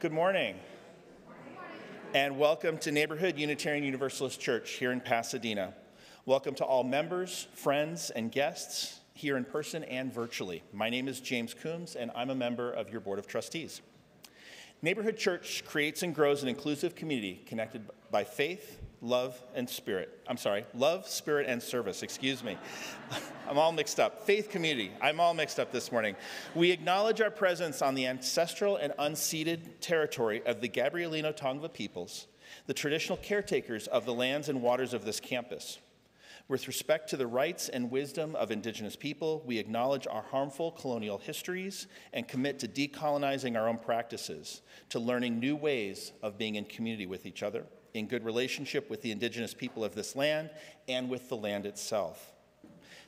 Good morning. And welcome to Neighborhood Unitarian Universalist Church here in Pasadena. Welcome to all members, friends, and guests here in person and virtually. My name is James Coombs, and I'm a member of your Board of Trustees. Neighborhood Church creates and grows an inclusive community connected by faith, love, and spirit. I'm sorry, love, spirit, and service. Excuse me. I'm all mixed up. Faith community. I'm all mixed up this morning. We acknowledge our presence on the ancestral and unceded territory of the Gabrielino Tongva peoples, the traditional caretakers of the lands and waters of this campus. With respect to the rights and wisdom of Indigenous people, we acknowledge our harmful colonial histories and commit to decolonizing our own practices, to learning new ways of being in community with each other in good relationship with the indigenous people of this land and with the land itself.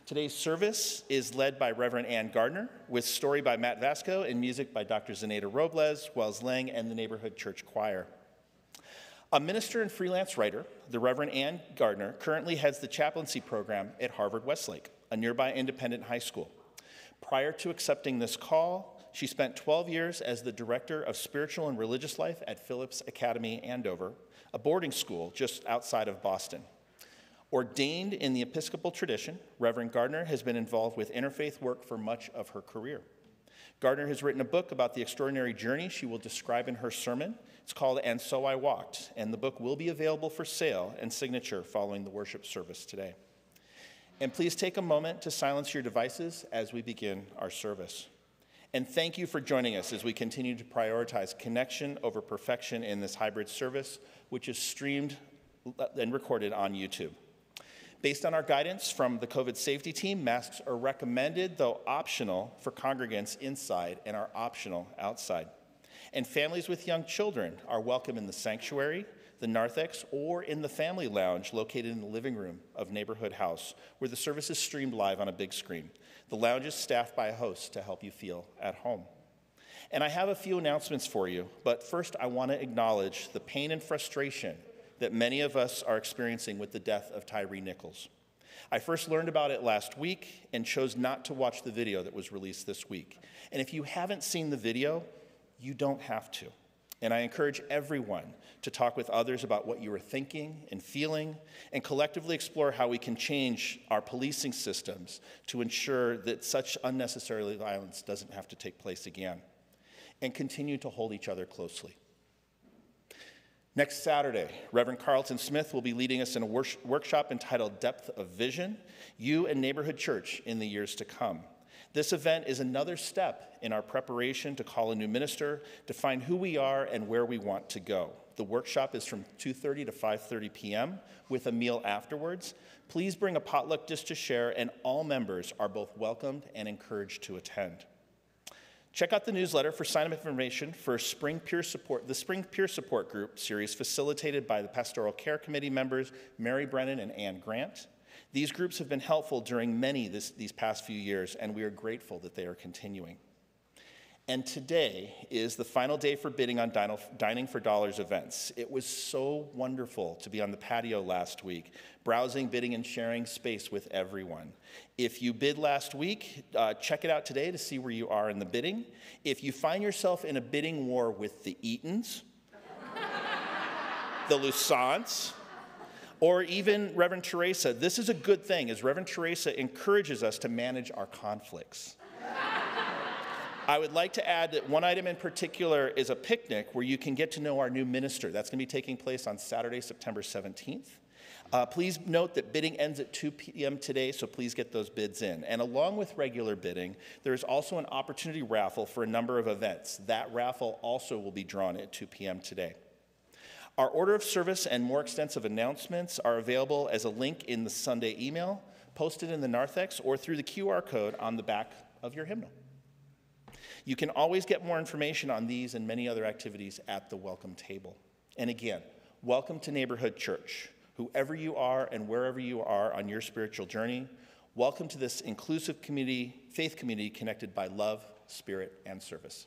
Today's service is led by Reverend Ann Gardner, with story by Matt Vasco and music by Dr. Zenaida Robles, Wells Lang, and the Neighborhood Church Choir. A minister and freelance writer, the Reverend Ann Gardner currently heads the chaplaincy program at Harvard Westlake, a nearby independent high school. Prior to accepting this call, she spent 12 years as the director of spiritual and religious life at Phillips Academy, Andover, a boarding school just outside of Boston. Ordained in the Episcopal tradition, Reverend Gardner has been involved with interfaith work for much of her career. Gardner has written a book about the extraordinary journey she will describe in her sermon. It's called And So I Walked, and the book will be available for sale and signature following the worship service today. And please take a moment to silence your devices as we begin our service. And thank you for joining us as we continue to prioritize connection over perfection in this hybrid service, which is streamed and recorded on YouTube. Based on our guidance from the COVID safety team, masks are recommended, though optional, for congregants inside and are optional outside. And families with young children are welcome in the sanctuary, the narthex, or in the family lounge located in the living room of Neighborhood House, where the service is streamed live on a big screen. The lounge is staffed by a host to help you feel at home. And I have a few announcements for you, but first I want to acknowledge the pain and frustration that many of us are experiencing with the death of Tyre Nichols. I first learned about it last week and chose not to watch the video that was released this week. And if you haven't seen the video, you don't have to. And I encourage everyone to talk with others about what you are thinking and feeling, and collectively explore how we can change our policing systems to ensure that such unnecessary violence doesn't have to take place again, and continue to hold each other closely. Next Saturday, Reverend Carlton Smith will be leading us in a wor- workshop entitled Depth of Vision You and Neighborhood Church in the Years to Come. This event is another step in our preparation to call a new minister, to find who we are and where we want to go. The workshop is from 2:30 to 5:30 p.m. with a meal afterwards. Please bring a potluck dish to share and all members are both welcomed and encouraged to attend. Check out the newsletter for sign up information for Spring Peer Support, the Spring Peer Support Group series facilitated by the Pastoral Care Committee members Mary Brennan and Ann Grant. These groups have been helpful during many this, these past few years, and we are grateful that they are continuing. And today is the final day for bidding on Dining for Dollars events. It was so wonderful to be on the patio last week, browsing, bidding, and sharing space with everyone. If you bid last week, uh, check it out today to see where you are in the bidding. If you find yourself in a bidding war with the Eatons, the Lusants, or even Reverend Teresa, this is a good thing, as Reverend Teresa encourages us to manage our conflicts. I would like to add that one item in particular is a picnic where you can get to know our new minister. That's going to be taking place on Saturday, September 17th. Uh, please note that bidding ends at 2 p.m. today, so please get those bids in. And along with regular bidding, there is also an opportunity raffle for a number of events. That raffle also will be drawn at 2 p.m. today. Our order of service and more extensive announcements are available as a link in the Sunday email, posted in the narthex, or through the QR code on the back of your hymnal. You can always get more information on these and many other activities at the welcome table. And again, welcome to Neighborhood Church. Whoever you are and wherever you are on your spiritual journey, welcome to this inclusive community, faith community connected by love, spirit, and service.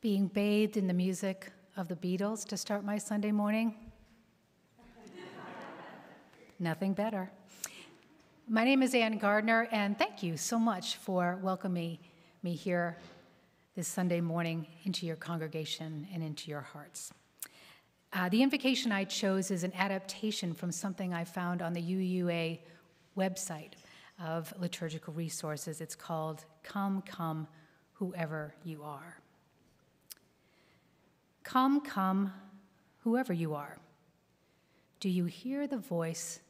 Being bathed in the music of the Beatles to start my Sunday morning. Nothing better. My name is Ann Gardner, and thank you so much for welcoming me here this Sunday morning into your congregation and into your hearts. Uh, the invocation I chose is an adaptation from something I found on the UUA website of liturgical resources. It's called Come, Come, Whoever You Are. Come, come, whoever you are. Do you hear the voice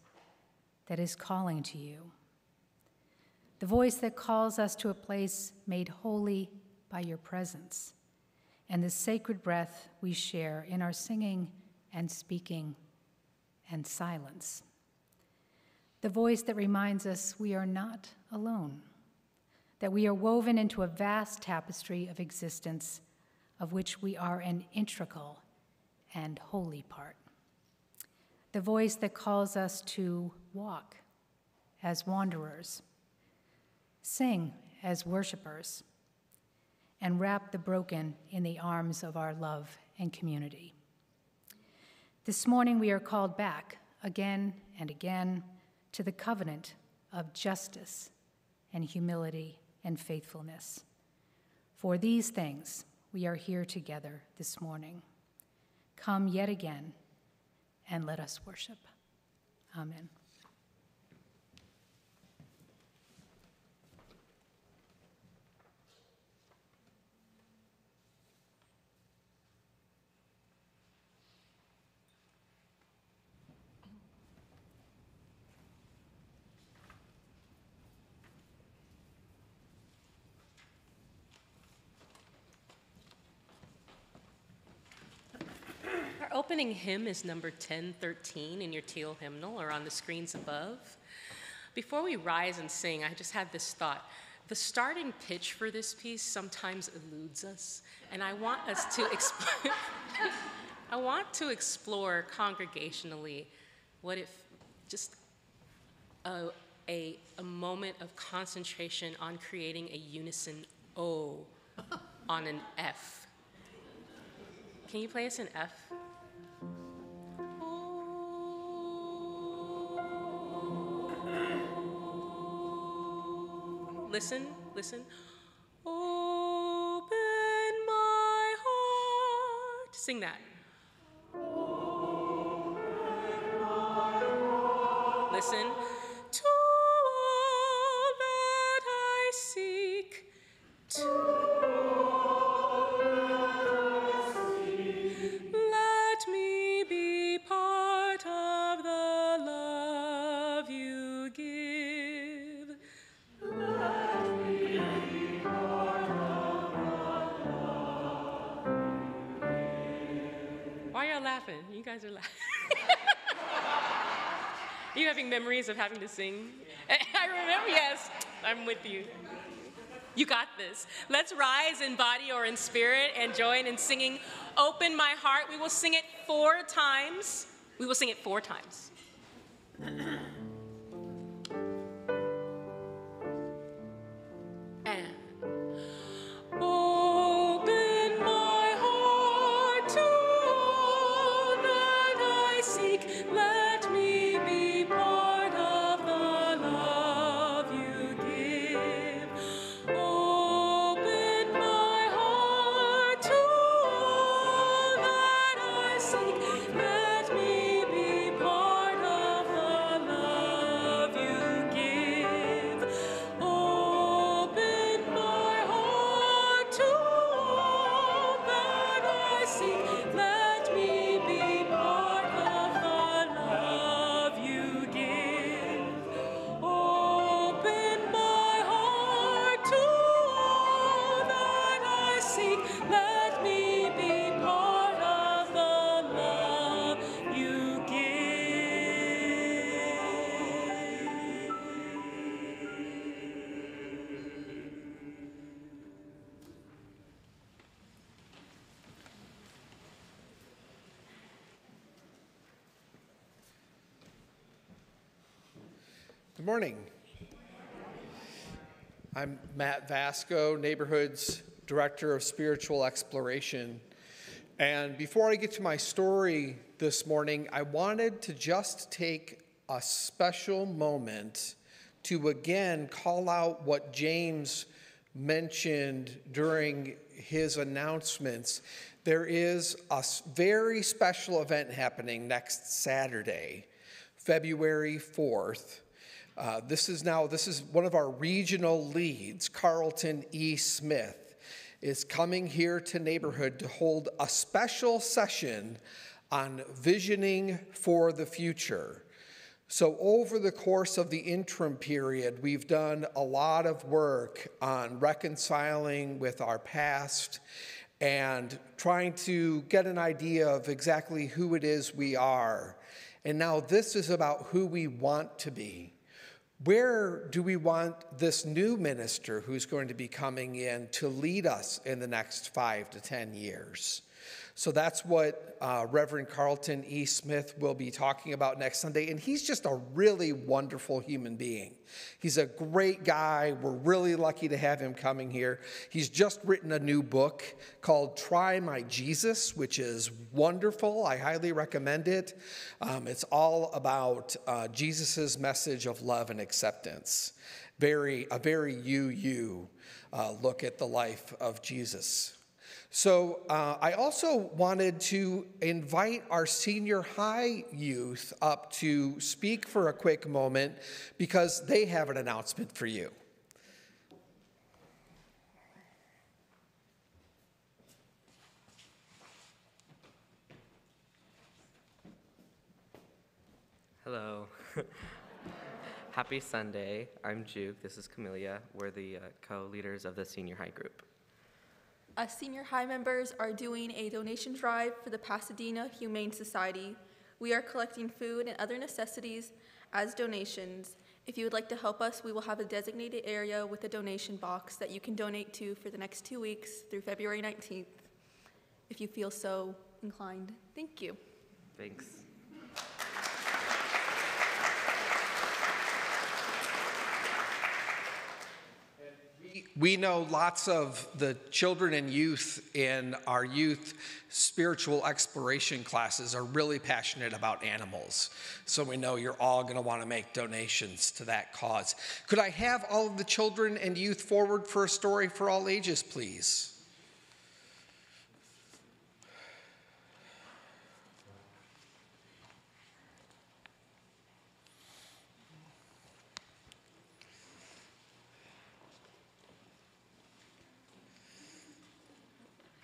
that is calling to you? The voice that calls us to a place made holy by your presence and the sacred breath we share in our singing and speaking and silence. The voice that reminds us we are not alone, that we are woven into a vast tapestry of existence of which we are an integral and holy part. The voice that calls us to walk as wanderers, sing as worshipers, and wrap the broken in the arms of our love and community. This morning we are called back again and again to the covenant of justice and humility and faithfulness. For these things we are here together this morning. Come yet again and let us worship. Amen. Our opening hymn is number 1013 in your teal hymnal or on the screens above. Before we rise and sing, I just had this thought. The starting pitch for this piece sometimes eludes us, and I want us to explore. I want to explore congregationally what if just a, a, a moment of concentration on creating a unison O on an F. Can you play us an F? Listen, listen. Open my heart. Sing that. Listen. Memories of having to sing? I remember, yes, I'm with you. You got this. Let's rise in body or in spirit and join in singing Open My Heart. We will sing it four times. We will sing it four times. Good morning. I'm Matt Vasco, Neighborhoods Director of Spiritual Exploration. And before I get to my story this morning, I wanted to just take a special moment to again call out what James mentioned during his announcements. There is a very special event happening next Saturday, February 4th. Uh, this is now this is one of our regional leads, Carlton E. Smith, is coming here to neighborhood to hold a special session on visioning for the future. So, over the course of the interim period, we've done a lot of work on reconciling with our past and trying to get an idea of exactly who it is we are. And now this is about who we want to be. Where do we want this new minister who's going to be coming in to lead us in the next five to 10 years? So that's what uh, Reverend Carlton E. Smith will be talking about next Sunday. And he's just a really wonderful human being. He's a great guy. We're really lucky to have him coming here. He's just written a new book called Try My Jesus, which is wonderful. I highly recommend it. Um, it's all about uh, Jesus' message of love and acceptance. Very, a very you, you uh, look at the life of Jesus. So uh, I also wanted to invite our senior high youth up to speak for a quick moment because they have an announcement for you. Hello. Happy Sunday. I'm Juke. This is Camelia. We're the uh, co leaders of the senior high group. Us senior high members are doing a donation drive for the Pasadena Humane Society. We are collecting food and other necessities as donations. If you would like to help us, we will have a designated area with a donation box that you can donate to for the next two weeks through February 19th, if you feel so inclined. Thank you. Thanks. We know lots of the children and youth in our youth spiritual exploration classes are really passionate about animals. So we know you're all going to want to make donations to that cause. Could I have all of the children and youth forward for a story for all ages, please?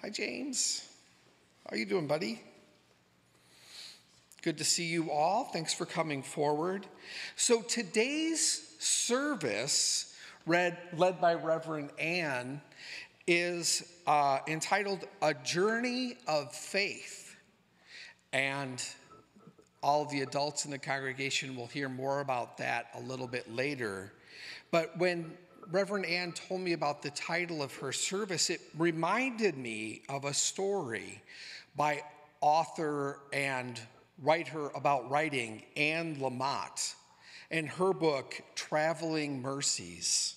Hi, James. How are you doing, buddy? Good to see you all. Thanks for coming forward. So today's service, read, led by Reverend Ann, is uh, entitled A Journey of Faith. And all the adults in the congregation will hear more about that a little bit later. But when Reverend Ann told me about the title of her service, it reminded me of a story by author and writer about writing, Anne Lamott, in her book, Traveling Mercies.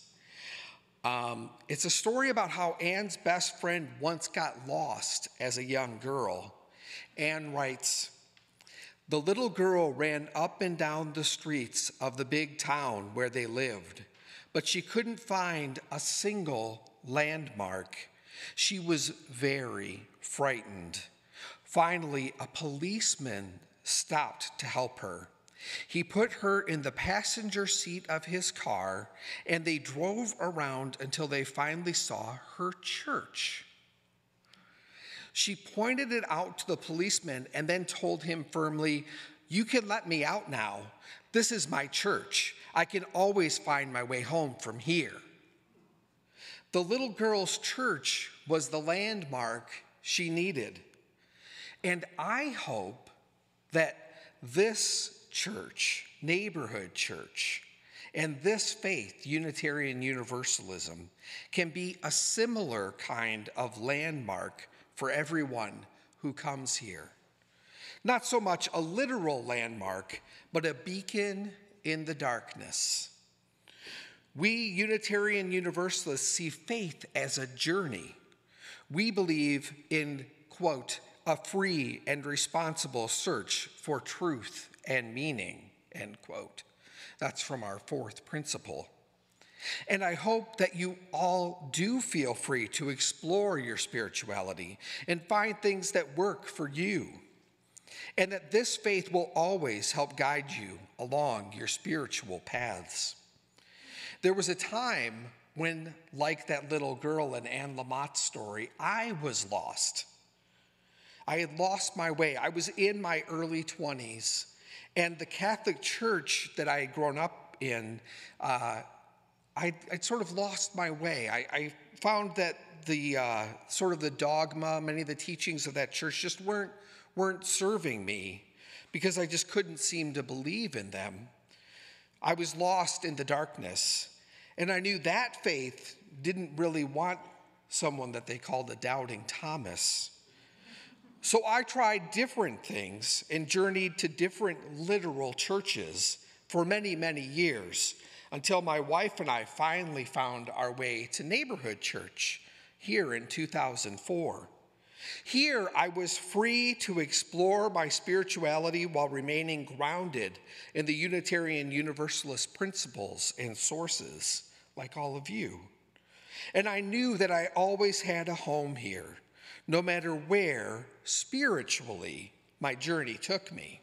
Um, it's a story about how Anne's best friend once got lost as a young girl. Anne writes, The little girl ran up and down the streets of the big town where they lived but she couldn't find a single landmark. She was very frightened. Finally, a policeman stopped to help her. He put her in the passenger seat of his car, and they drove around until they finally saw her church. She pointed it out to the policeman and then told him firmly, You can let me out now. This is my church. I can always find my way home from here. The little girl's church was the landmark she needed. And I hope that this church, neighborhood church, and this faith, Unitarian Universalism, can be a similar kind of landmark for everyone who comes here. Not so much a literal landmark, but a beacon in the darkness. We Unitarian Universalists see faith as a journey, We believe in, quote, a free and responsible search for truth and meaning, end quote. That's from our fourth principle. And I hope that you all do feel free to explore your spirituality and find things that work for you. And that this faith will always help guide you along your spiritual paths. There was a time when, like that little girl in Anne Lamott's story, I was lost. I had lost my way. I was in my early 20s, and the Catholic Church that I had grown up in, uh, I, would sort of lost my way. I, I found that the uh, sort of the dogma, many of the teachings of that church just weren't weren't serving me because I just couldn't seem to believe in them. I was lost in the darkness, and I knew that faith didn't really want someone that they called a doubting Thomas. So I tried different things and journeyed to different literal churches for many, many years until my wife and I finally found our way to neighborhood church here in 2004. Here, I was free to explore my spirituality while remaining grounded in the Unitarian Universalist principles and sources, like all of you. And I knew that I always had a home here, no matter where spiritually my journey took me.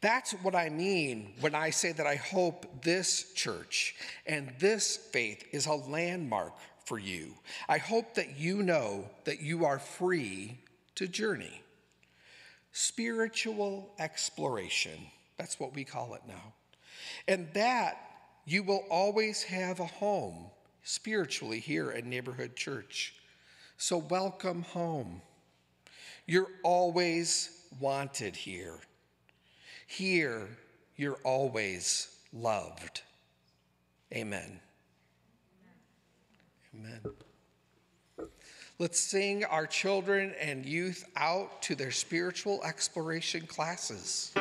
That's what I mean when I say that I hope this church and this faith is a landmark for you. I hope that you know that you are free to journey. Spiritual exploration, that's what we call it now. And that you will always have a home spiritually here at Neighborhood Church. So, welcome home. You're always wanted here. Here, you're always loved. Amen. Amen. Let's sing our children and youth out to their spiritual exploration classes.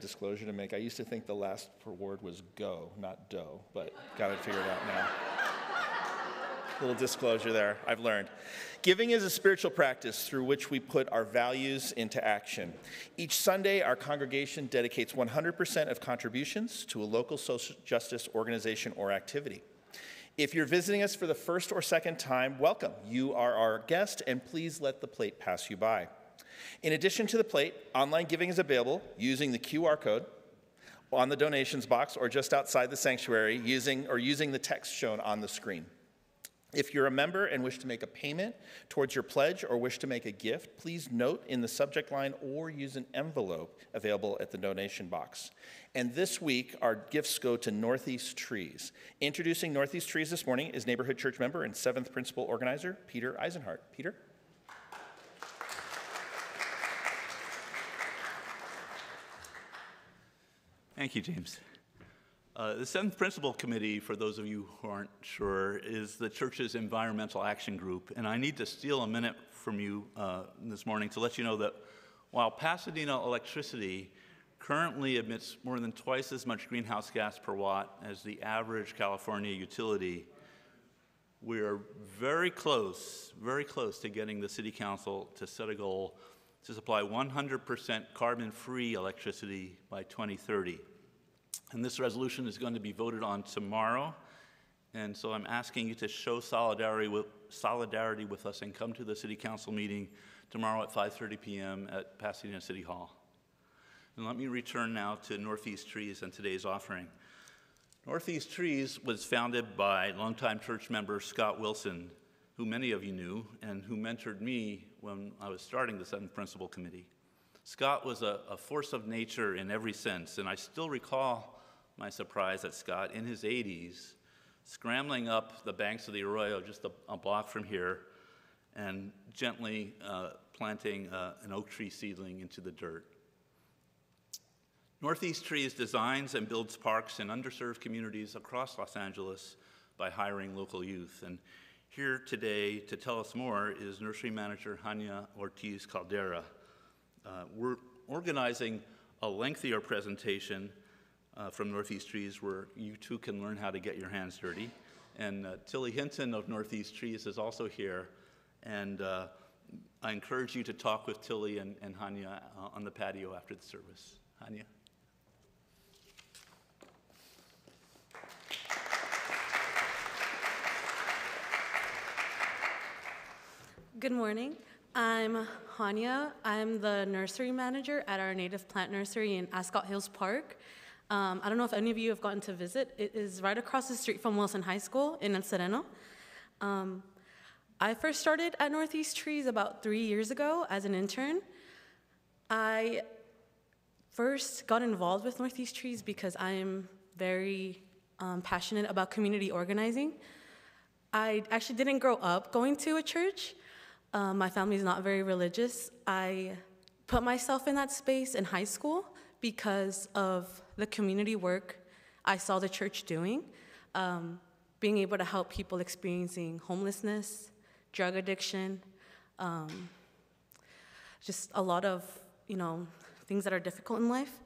Disclosure to make. I used to think the last word was go, not do, but got it figured out now. Little disclosure there, I've learned. Giving is a spiritual practice through which we put our values into action. Each Sunday, our congregation dedicates 100% of contributions to a local social justice organization or activity. If you're visiting us for the first or second time, welcome. You are our guest, and please let the plate pass you by. In addition to the plate, online giving is available using the QR code on the donations box or just outside the sanctuary using or using the text shown on the screen. If you're a member and wish to make a payment towards your pledge or wish to make a gift, please note in the subject line or use an envelope available at the donation box. And this week, our gifts go to Northeast Trees. Introducing Northeast Trees this morning is neighborhood church member and seventh principle organizer, Peter Eisenhart. Peter? Thank you, James. Uh, the Seventh Principle Committee, for those of you who aren't sure, is the church's environmental action group. And I need to steal a minute from you uh, this morning to let you know that while Pasadena electricity currently emits more than twice as much greenhouse gas per watt as the average California utility, we are very close, very close to getting the City Council to set a goal to supply 100% carbon free electricity by 2030. And this resolution is going to be voted on tomorrow. And so I'm asking you to show solidarity with, solidarity with us and come to the City Council meeting tomorrow at 5.30 p.m. at Pasadena City Hall. And let me return now to Northeast Trees and today's offering. Northeast Trees was founded by longtime church member Scott Wilson, who many of you knew and who mentored me when I was starting the Seventh Principle Committee. Scott was a, a force of nature in every sense, and I still recall my surprise at Scott in his 80s, scrambling up the banks of the Arroyo just a, a block from here and gently uh, planting uh, an oak tree seedling into the dirt. Northeast Trees designs and builds parks in underserved communities across Los Angeles by hiring local youth. And here today to tell us more is nursery manager Hania Ortiz Caldera. Uh, we're organizing a lengthier presentation uh, from Northeast Trees where you too can learn how to get your hands dirty. And uh, Tilly Hinton of Northeast Trees is also here. And uh, I encourage you to talk with Tilly and, and Hania uh, on the patio after the service. Hania. Good morning. I'm Hania. I'm the nursery manager at our native plant nursery in Ascot Hills Park. Um, I don't know if any of you have gotten to visit. It is right across the street from Wilson High School in El Sereno. Um, I first started at Northeast Trees about three years ago as an intern. I first got involved with Northeast Trees because I am very um, passionate about community organizing. I actually didn't grow up going to a church. Um, my family is not very religious. I put myself in that space in high school because of the community work I saw the church doing, um, being able to help people experiencing homelessness, drug addiction, um, just a lot of, you know, things that are difficult in life.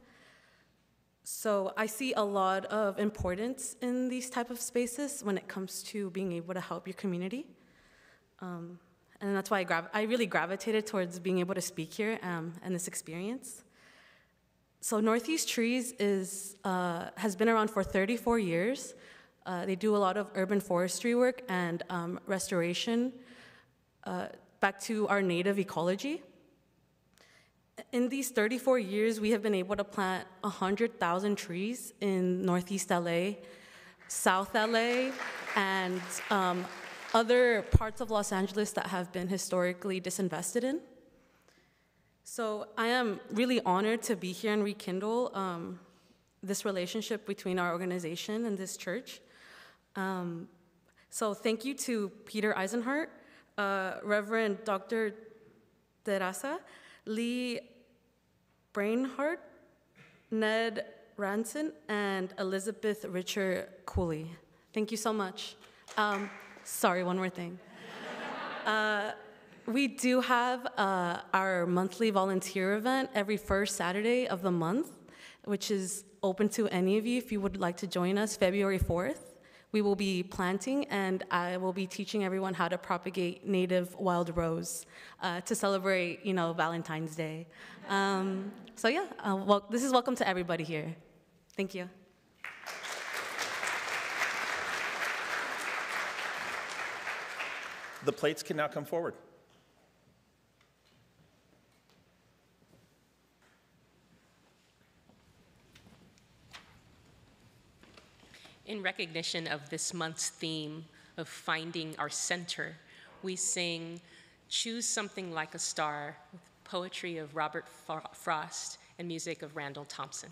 So I see a lot of importance in these type of spaces when it comes to being able to help your community. Um, and that's why I, grav- I really gravitated towards being able to speak here um, and this experience. So Northeast Trees is, uh, has been around for 34 years. Uh, they do a lot of urban forestry work and um, restoration uh, back to our native ecology. In these 34 years, we have been able to plant 100,000 trees in Northeast LA, South LA, and um, other parts of Los Angeles that have been historically disinvested in. So I am really honored to be here and rekindle um, this relationship between our organization and this church. Um, so thank you to Peter Eisenhart, uh, Reverend Dr. Teresa, Lee Brainhart, Ned Ranson, and Elizabeth Richard Cooley. Thank you so much. Um, sorry, one more thing. Uh, we do have uh, our monthly volunteer event every first Saturday of the month, which is open to any of you if you would like to join us February 4th. We will be planting, and I will be teaching everyone how to propagate native wild rose uh, to celebrate, you know, Valentine's Day. Um, so yeah, uh, well, this is welcome to everybody here. Thank you. The plates can now come forward. In recognition of this month's theme of finding our center, we sing Choose Something Like a Star with poetry of Robert Frost and music of Randall Thompson.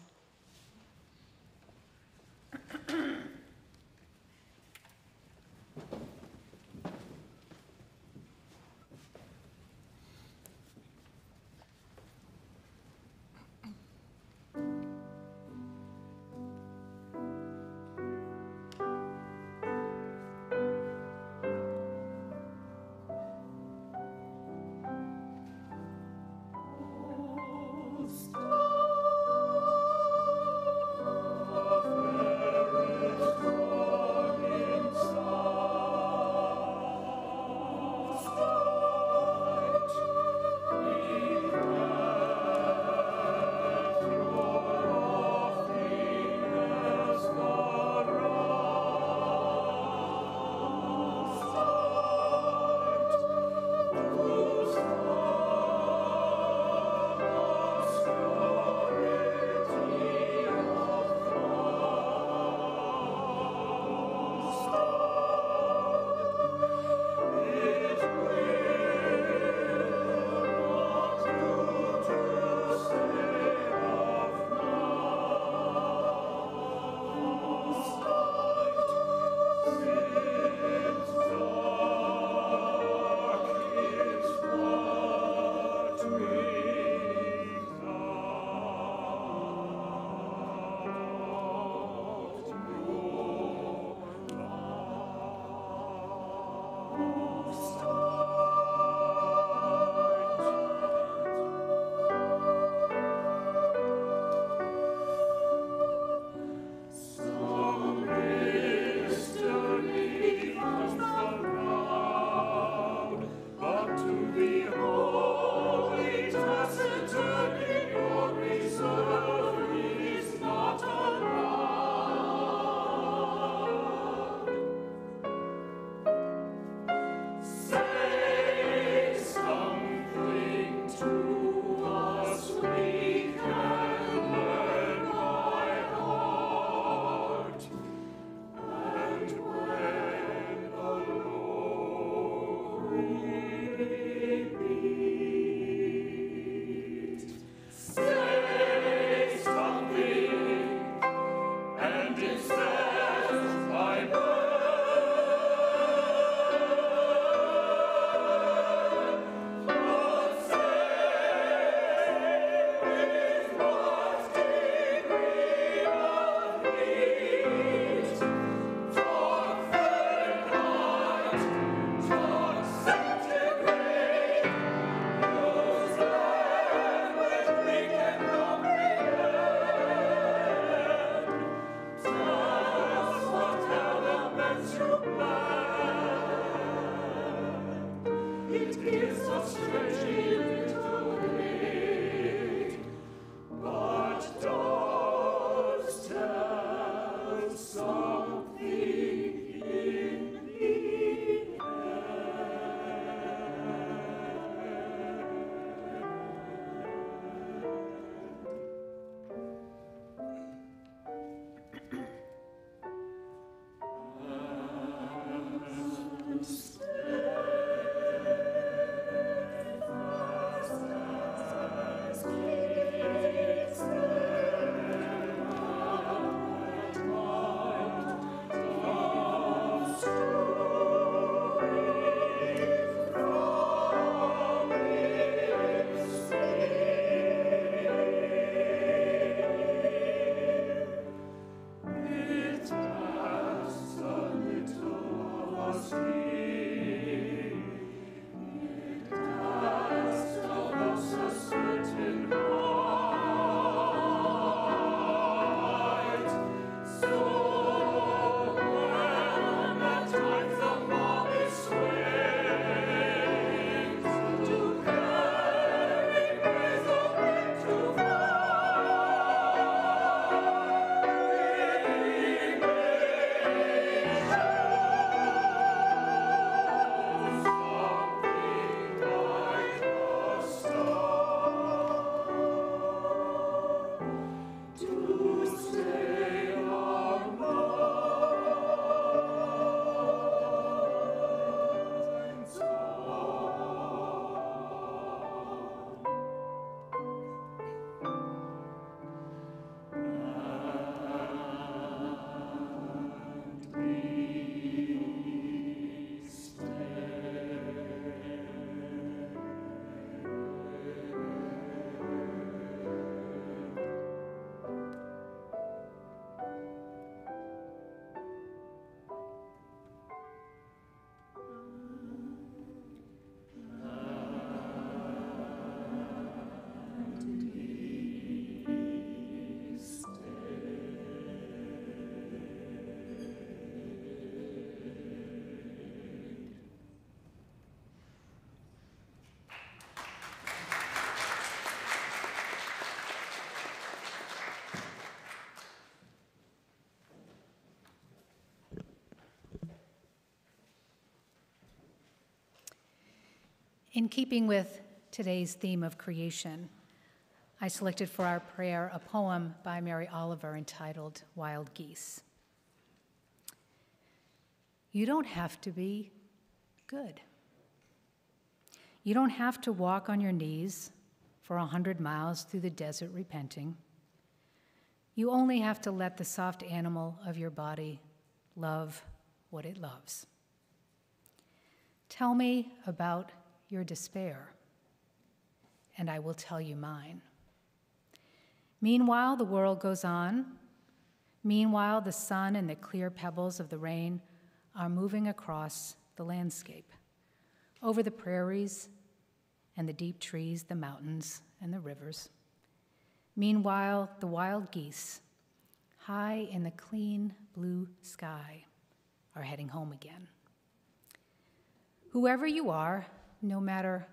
In keeping with today's theme of creation, I selected for our prayer a poem by Mary Oliver entitled Wild Geese. You don't have to be good. You don't have to walk on your knees for a hundred miles through the desert repenting. You only have to let the soft animal of your body love what it loves. Tell me about your despair, and I will tell you mine. Meanwhile, the world goes on. Meanwhile, the sun and the clear pebbles of the rain are moving across the landscape, over the prairies and the deep trees, the mountains and the rivers. Meanwhile, the wild geese, high in the clean blue sky, are heading home again. Whoever you are, no matter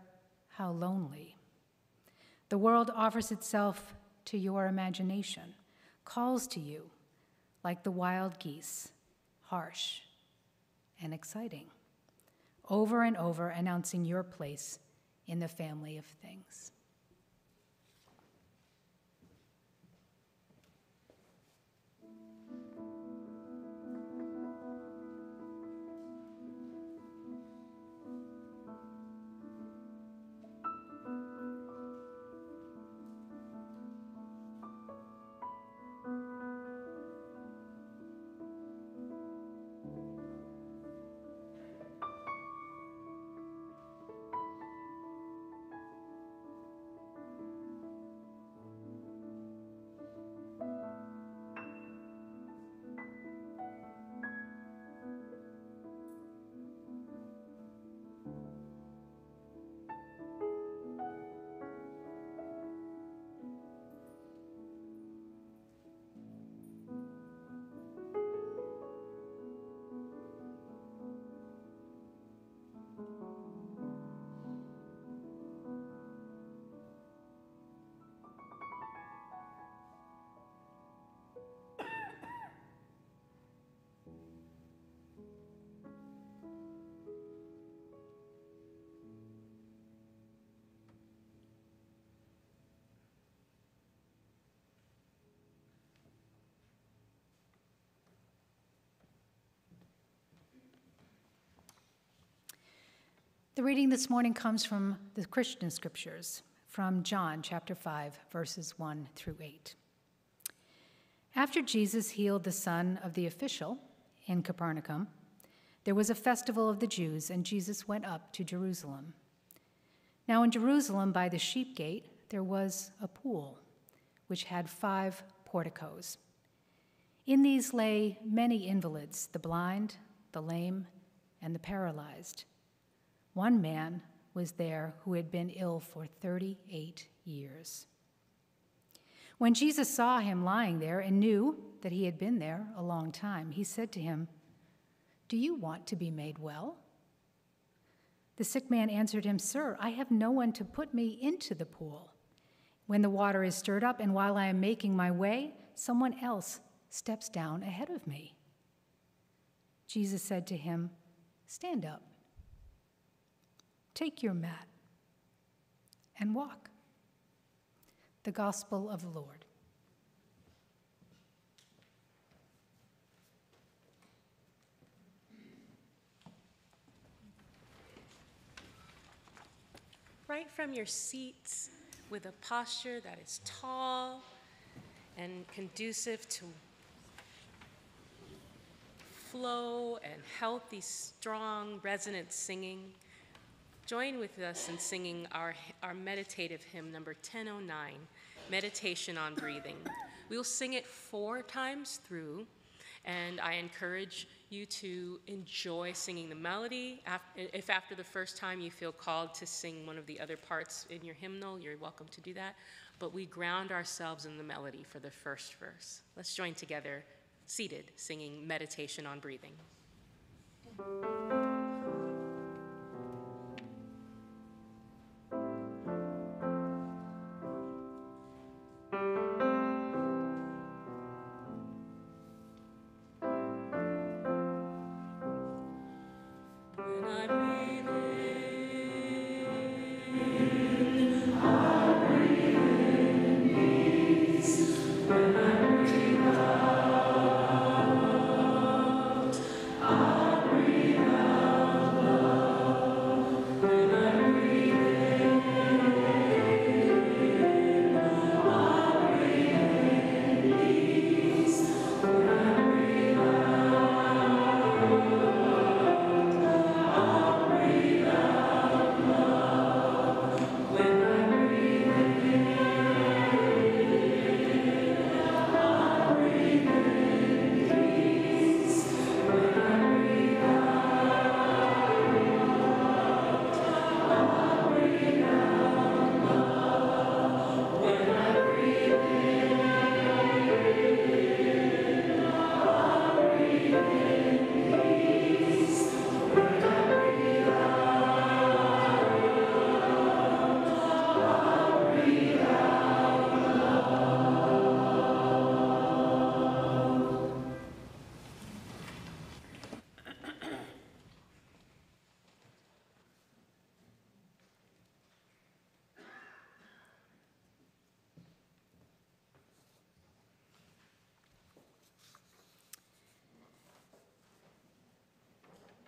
how lonely. The world offers itself to your imagination, calls to you like the wild geese, harsh and exciting, over and over announcing your place in the family of things. The reading this morning comes from the Christian scriptures, from John chapter 5, verses 1 through 8. After Jesus healed the son of the official in Capernaum, there was a festival of the Jews, and Jesus went up to Jerusalem. Now, in Jerusalem, by the sheep gate, there was a pool, which had five porticos. In these lay many invalids the blind, the lame, and the paralyzed. One man was there who had been ill for 38 years. When Jesus saw him lying there and knew that he had been there a long time, he said to him, Do you want to be made well? The sick man answered him, Sir, I have no one to put me into the pool. When the water is stirred up, and while I am making my way, someone else steps down ahead of me. Jesus said to him, Stand up. Take your mat and walk. The Gospel of the Lord. Right from your seats with a posture that is tall and conducive to flow and healthy, strong, resonant singing. Join with us in singing our, our meditative hymn number 1009, Meditation on Breathing. We'll sing it four times through, and I encourage you to enjoy singing the melody. If after the first time you feel called to sing one of the other parts in your hymnal, you're welcome to do that. But we ground ourselves in the melody for the first verse. Let's join together, seated, singing Meditation on Breathing.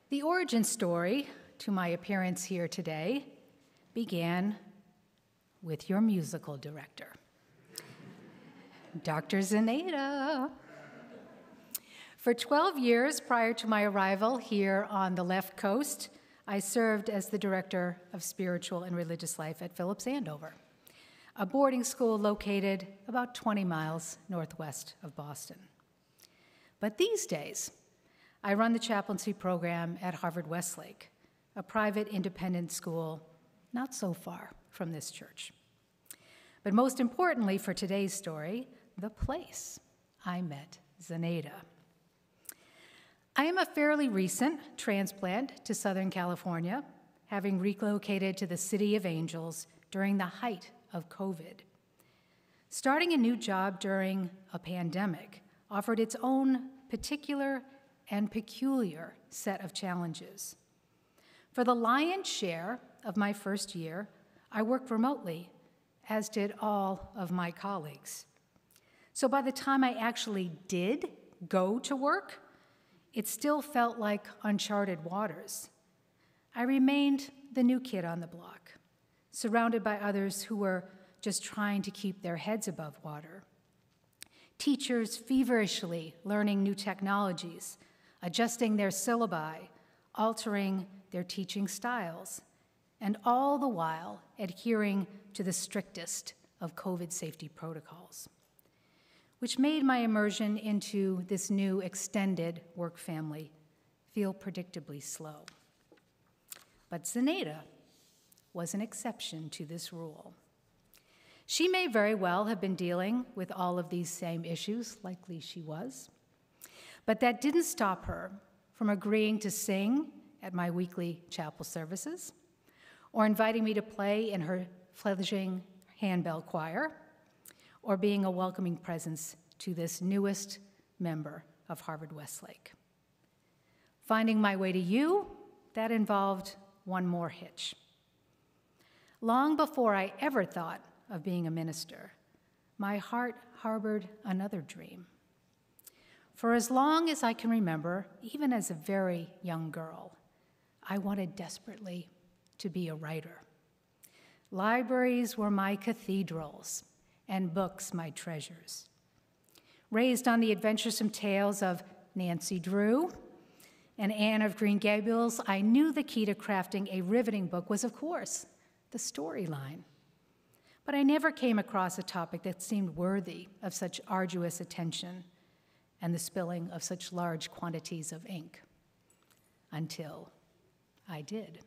The origin story to my appearance here today began with your musical director, Dr. Zanaida. For 12 years prior to my arrival here on the left coast, I served as the director of spiritual and religious life at Phillips Andover, a boarding school located about 20 miles northwest of Boston. But these days, I run the chaplaincy program at Harvard Westlake, a private independent school not so far from this church. But most importantly for today's story, the place I met Zanaida. I am a fairly recent transplant to Southern California, having relocated to the City of Angels during the height of COVID. Starting a new job during a pandemic offered its own particular and peculiar set of challenges. For the lion's share of my first year, I worked remotely, as did all of my colleagues. So by the time I actually did go to work, it still felt like uncharted waters. I remained the new kid on the block, surrounded by others who were just trying to keep their heads above water. Teachers feverishly learning new technologies, adjusting their syllabi, altering their teaching styles, and all the while adhering to the strictest of COVID safety protocols, which made my immersion into this new extended work family feel predictably slow. But Zanaida was an exception to this rule. She may very well have been dealing with all of these same issues, likely she was, but that didn't stop her from agreeing to sing at my weekly chapel services or inviting me to play in her fledgling handbell choir or being a welcoming presence to this newest member of Harvard Westlake. Finding my way to you, that involved one more hitch. Long before I ever thought of being a minister, my heart harbored another dream. For as long as I can remember, even as a very young girl, I wanted desperately to be a writer. Libraries were my cathedrals, and books my treasures. Raised on the adventuresome tales of Nancy Drew and Anne of Green Gables, I knew the key to crafting a riveting book was, of course, the storyline. But I never came across a topic that seemed worthy of such arduous attention and the spilling of such large quantities of ink until I did.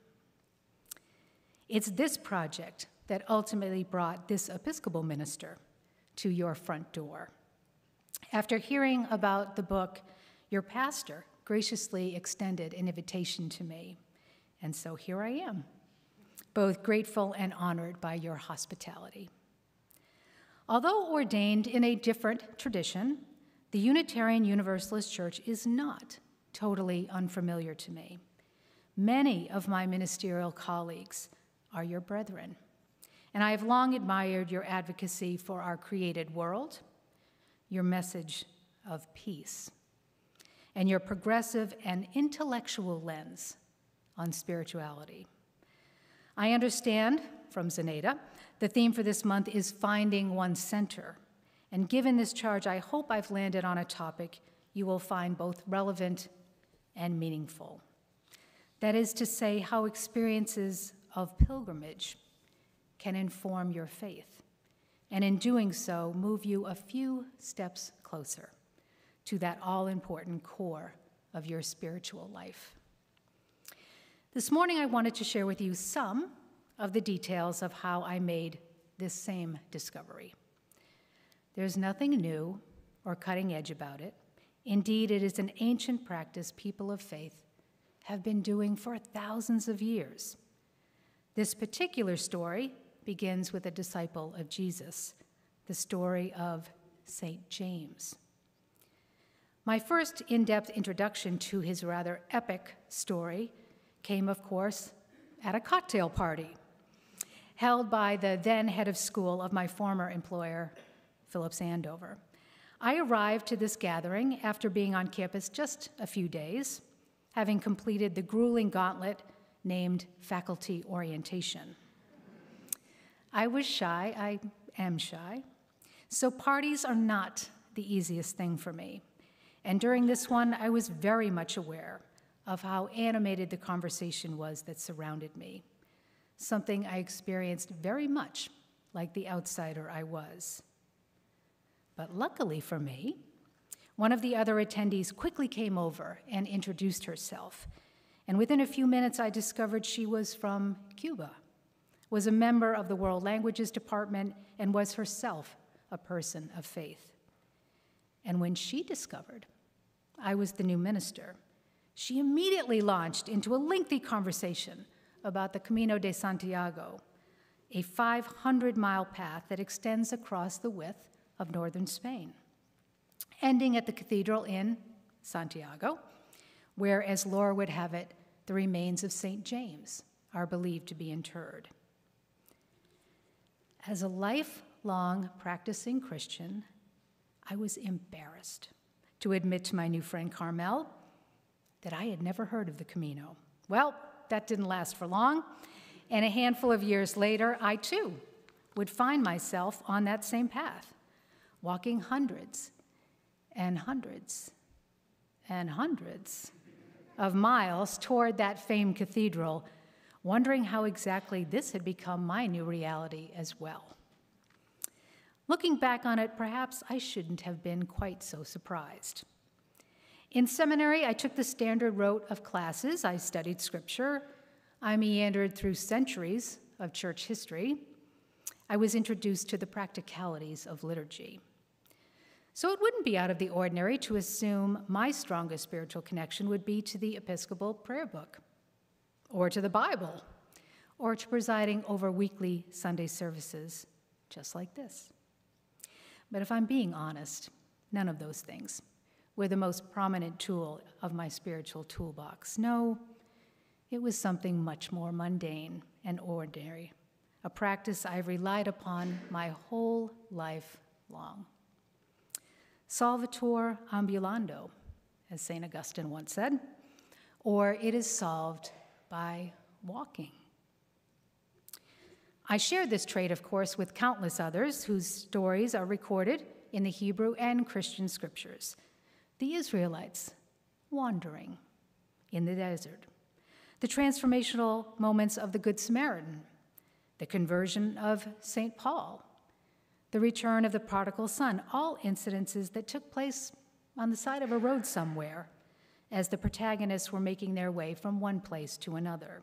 It's this project that ultimately brought this Episcopal minister to your front door. After hearing about the book, your pastor graciously extended an invitation to me, and so here I am, both grateful and honored by your hospitality. Although ordained in a different tradition, the Unitarian Universalist Church is not totally unfamiliar to me. Many of my ministerial colleagues are your brethren, and I have long admired your advocacy for our created world, your message of peace, and your progressive and intellectual lens on spirituality. I understand from Zanaida the theme for this month is finding one's center. And given this charge, I hope I've landed on a topic you will find both relevant and meaningful. That is to say, how experiences of pilgrimage can inform your faith, and in doing so, move you a few steps closer to that all important core of your spiritual life. This morning, I wanted to share with you some of the details of how I made this same discovery. There's nothing new or cutting edge about it. Indeed, it is an ancient practice people of faith have been doing for thousands of years. This particular story begins with a disciple of Jesus, the story of St. James. My first in depth introduction to his rather epic story came, of course, at a cocktail party held by the then head of school of my former employer, Phillips Andover. I arrived to this gathering after being on campus just a few days having completed the grueling gauntlet named faculty orientation. I was shy, I am shy, so parties are not the easiest thing for me. And during this one, I was very much aware of how animated the conversation was that surrounded me, something I experienced very much like the outsider I was. But luckily for me, one of the other attendees quickly came over and introduced herself. And within a few minutes, I discovered she was from Cuba, was a member of the World Languages Department, and was herself a person of faith. And when she discovered I was the new minister, she immediately launched into a lengthy conversation about the Camino de Santiago, a 500 mile path that extends across the width of northern Spain ending at the cathedral in Santiago, where, as Laura would have it, the remains of St. James are believed to be interred. As a lifelong practicing Christian, I was embarrassed to admit to my new friend Carmel that I had never heard of the Camino. Well, that didn't last for long. And a handful of years later, I too would find myself on that same path, walking hundreds and hundreds and hundreds of miles toward that famed cathedral, wondering how exactly this had become my new reality as well. Looking back on it, perhaps I shouldn't have been quite so surprised. In seminary, I took the standard rote of classes. I studied scripture. I meandered through centuries of church history. I was introduced to the practicalities of liturgy. So it wouldn't be out of the ordinary to assume my strongest spiritual connection would be to the Episcopal prayer book, or to the Bible, or to presiding over weekly Sunday services, just like this. But if I'm being honest, none of those things were the most prominent tool of my spiritual toolbox. No, it was something much more mundane and ordinary, a practice I've relied upon my whole life long. Solvitur ambulando, as St. Augustine once said, or it is solved by walking. I share this trait, of course, with countless others whose stories are recorded in the Hebrew and Christian scriptures. The Israelites wandering in the desert, the transformational moments of the Good Samaritan, the conversion of St. Paul, the return of the prodigal son, all incidences that took place on the side of a road somewhere as the protagonists were making their way from one place to another.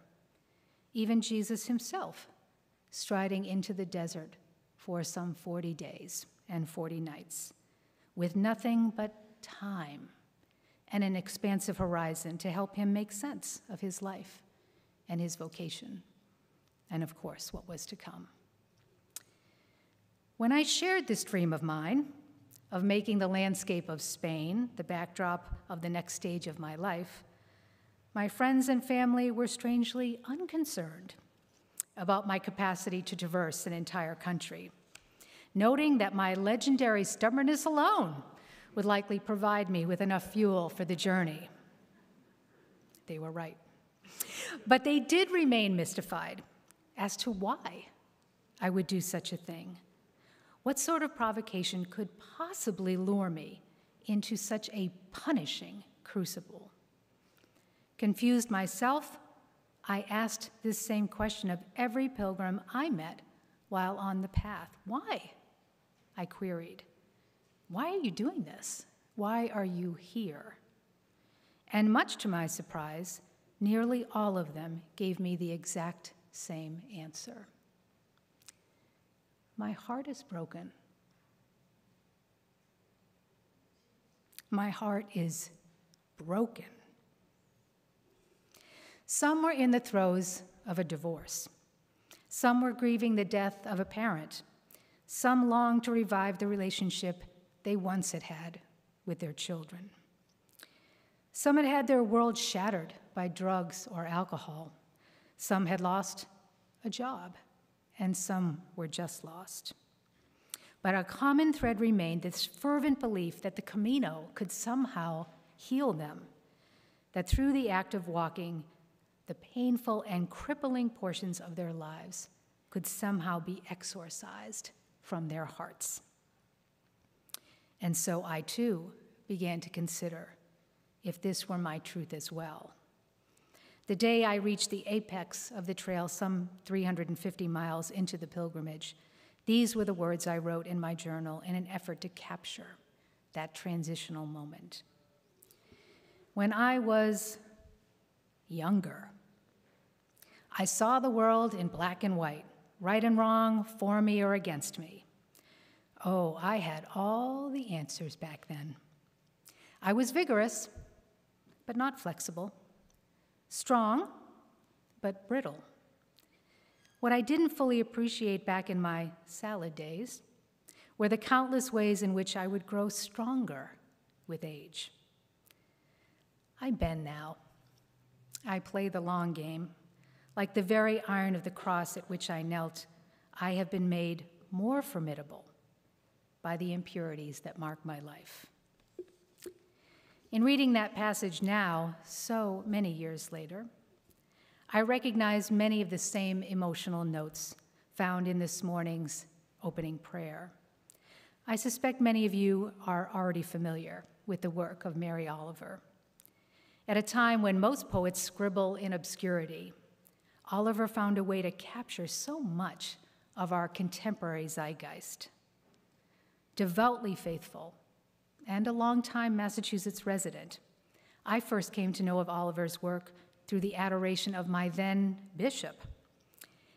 Even Jesus himself striding into the desert for some 40 days and 40 nights, with nothing but time and an expansive horizon to help him make sense of his life and his vocation, and of course, what was to come. When I shared this dream of mine, of making the landscape of Spain the backdrop of the next stage of my life, my friends and family were strangely unconcerned about my capacity to traverse an entire country, noting that my legendary stubbornness alone would likely provide me with enough fuel for the journey. They were right. But they did remain mystified as to why I would do such a thing what sort of provocation could possibly lure me into such a punishing crucible? Confused myself, I asked this same question of every pilgrim I met while on the path. Why? I queried. Why are you doing this? Why are you here? And much to my surprise, nearly all of them gave me the exact same answer. My heart is broken. My heart is broken. Some were in the throes of a divorce. Some were grieving the death of a parent. Some longed to revive the relationship they once had had with their children. Some had had their world shattered by drugs or alcohol. Some had lost a job and some were just lost. But a common thread remained this fervent belief that the Camino could somehow heal them, that through the act of walking, the painful and crippling portions of their lives could somehow be exorcised from their hearts. And so I too began to consider if this were my truth as well. The day I reached the apex of the trail, some 350 miles into the pilgrimage, these were the words I wrote in my journal in an effort to capture that transitional moment. When I was younger, I saw the world in black and white, right and wrong, for me or against me. Oh, I had all the answers back then. I was vigorous, but not flexible strong, but brittle. What I didn't fully appreciate back in my salad days were the countless ways in which I would grow stronger with age. I bend now. I play the long game. Like the very iron of the cross at which I knelt, I have been made more formidable by the impurities that mark my life. In reading that passage now, so many years later, I recognize many of the same emotional notes found in this morning's opening prayer. I suspect many of you are already familiar with the work of Mary Oliver. At a time when most poets scribble in obscurity, Oliver found a way to capture so much of our contemporary zeitgeist. Devoutly faithful and a longtime Massachusetts resident, I first came to know of Oliver's work through the adoration of my then bishop.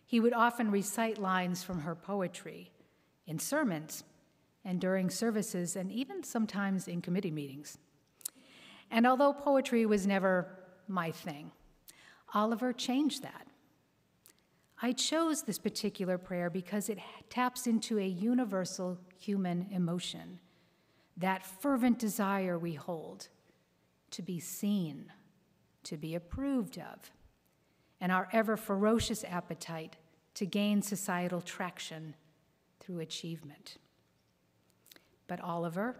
He would often recite lines from her poetry in sermons and during services, and even sometimes in committee meetings. And although poetry was never my thing, Oliver changed that. I chose this particular prayer because it taps into a universal human emotion, that fervent desire we hold to be seen, to be approved of, and our ever ferocious appetite to gain societal traction through achievement. But Oliver,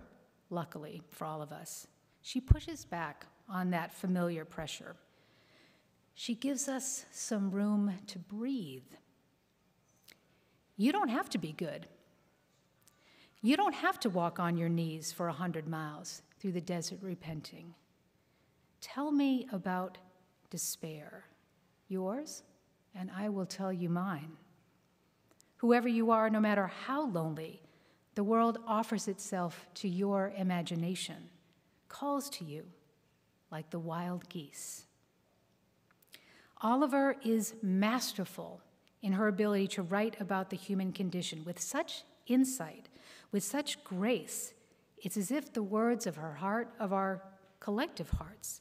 luckily for all of us, she pushes back on that familiar pressure. She gives us some room to breathe. You don't have to be good. You don't have to walk on your knees for a hundred miles through the desert repenting. Tell me about despair, yours, and I will tell you mine. Whoever you are, no matter how lonely, the world offers itself to your imagination, calls to you like the wild geese. Oliver is masterful in her ability to write about the human condition with such insight, with such grace. It's as if the words of her heart, of our collective hearts,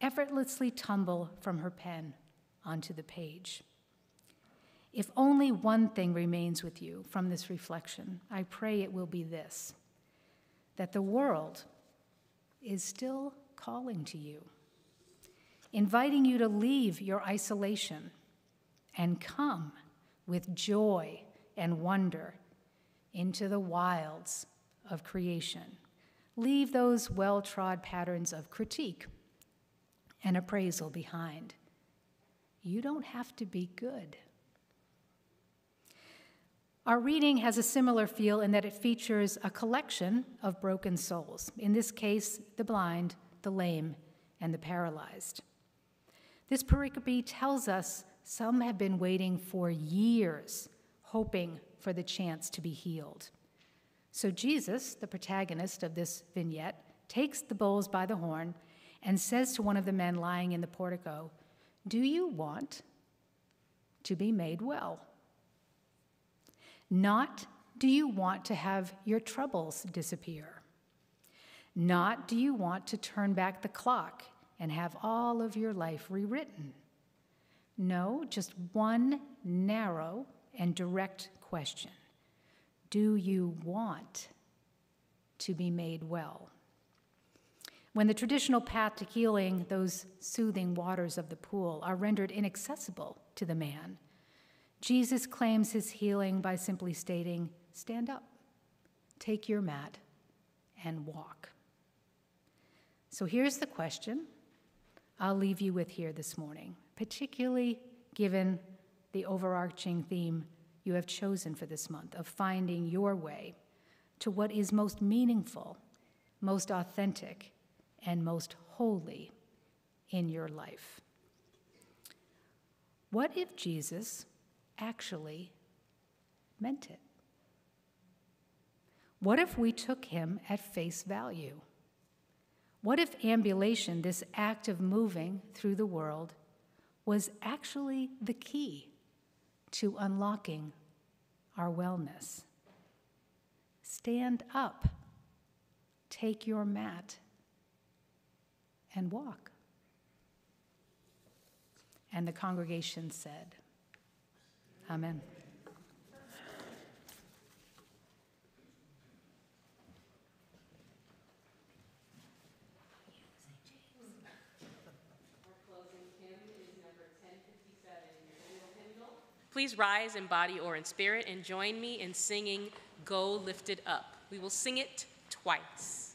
effortlessly tumble from her pen onto the page. If only one thing remains with you from this reflection, I pray it will be this that the world is still calling to you, inviting you to leave your isolation and come with joy and wonder into the wilds of creation. Leave those well trod patterns of critique and appraisal behind. You don't have to be good. Our reading has a similar feel in that it features a collection of broken souls, in this case, the blind, the lame, and the paralyzed. This pericope tells us some have been waiting for years, hoping for the chance to be healed. So Jesus, the protagonist of this vignette, takes the bulls by the horn and says to one of the men lying in the portico, Do you want to be made well? Not do you want to have your troubles disappear. Not do you want to turn back the clock and have all of your life rewritten. No, just one narrow and direct question Do you want to be made well? When the traditional path to healing, those soothing waters of the pool, are rendered inaccessible to the man, Jesus claims his healing by simply stating, Stand up, take your mat, and walk. So here's the question I'll leave you with here this morning, particularly given the overarching theme you have chosen for this month of finding your way to what is most meaningful, most authentic, and most holy in your life. What if Jesus actually meant it? What if we took him at face value? What if ambulation, this act of moving through the world, was actually the key to unlocking our wellness? Stand up, take your mat, and walk. And the congregation said, Amen. Please rise in body or in spirit and join me in singing Go Lifted Up. We will sing it twice.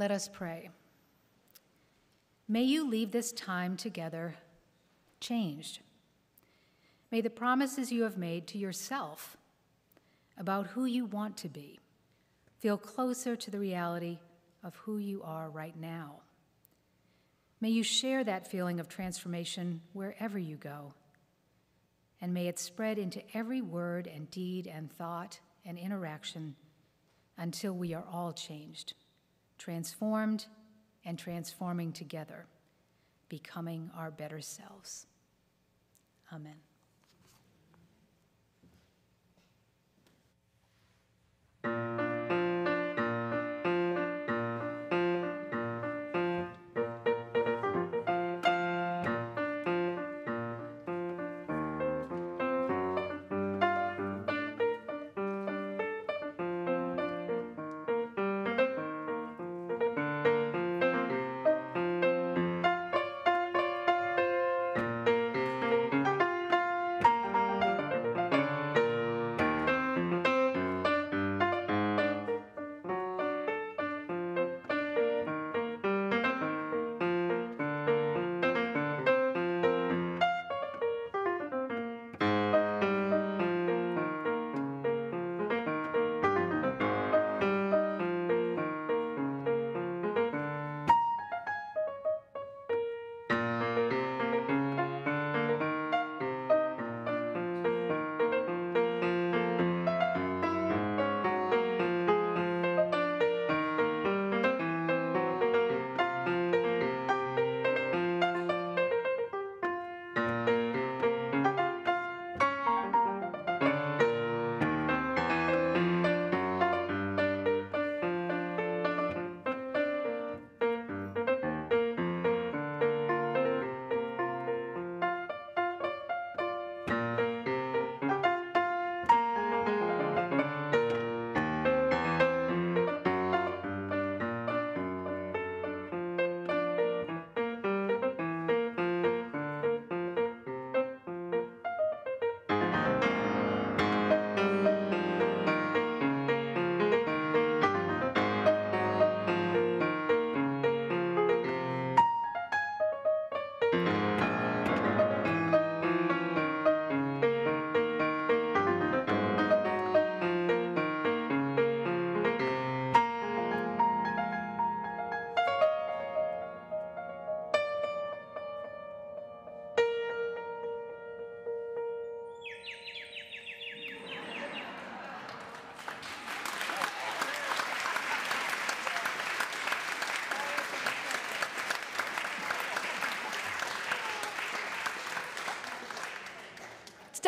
Let us pray. May you leave this time together changed. May the promises you have made to yourself about who you want to be feel closer to the reality of who you are right now. May you share that feeling of transformation wherever you go, and may it spread into every word and deed and thought and interaction until we are all changed, transformed, and transforming together, becoming our better selves. Amen.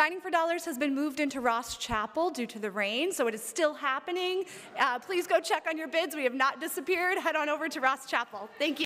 Dining for Dollars has been moved into Ross Chapel due to the rain, so it is still happening. Uh, please go check on your bids. We have not disappeared. Head on over to Ross Chapel. Thank you.